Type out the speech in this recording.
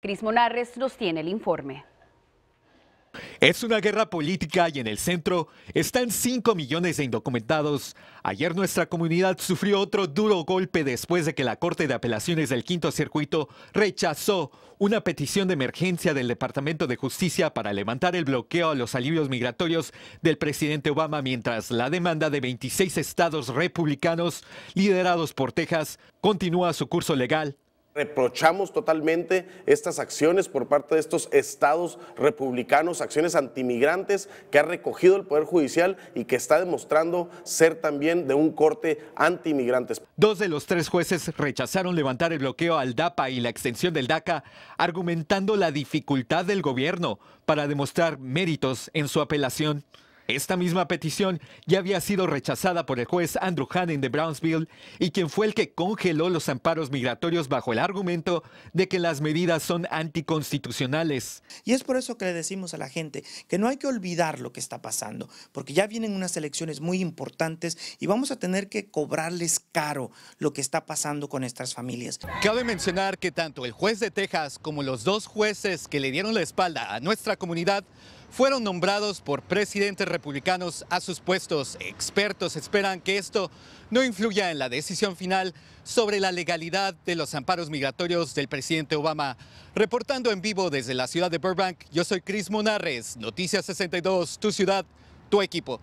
Cris Monarres nos tiene el informe. Es una guerra política y en el centro están 5 millones de indocumentados. Ayer nuestra comunidad sufrió otro duro golpe después de que la Corte de Apelaciones del Quinto Circuito rechazó una petición de emergencia del Departamento de Justicia para levantar el bloqueo a los alivios migratorios del presidente Obama mientras la demanda de 26 estados republicanos liderados por Texas continúa su curso legal Reprochamos totalmente estas acciones por parte de estos estados republicanos, acciones antimigrantes que ha recogido el Poder Judicial y que está demostrando ser también de un corte antimigrantes. Dos de los tres jueces rechazaron levantar el bloqueo al DAPA y la extensión del DACA, argumentando la dificultad del gobierno para demostrar méritos en su apelación. Esta misma petición ya había sido rechazada por el juez Andrew Hannon de Brownsville y quien fue el que congeló los amparos migratorios bajo el argumento de que las medidas son anticonstitucionales. Y es por eso que le decimos a la gente que no hay que olvidar lo que está pasando, porque ya vienen unas elecciones muy importantes y vamos a tener que cobrarles caro lo que está pasando con estas familias. Cabe mencionar que tanto el juez de Texas como los dos jueces que le dieron la espalda a nuestra comunidad fueron nombrados por presidentes republicanos a sus puestos. Expertos esperan que esto no influya en la decisión final sobre la legalidad de los amparos migratorios del presidente Obama. Reportando en vivo desde la ciudad de Burbank, yo soy Chris Monarres, Noticias 62, tu ciudad, tu equipo.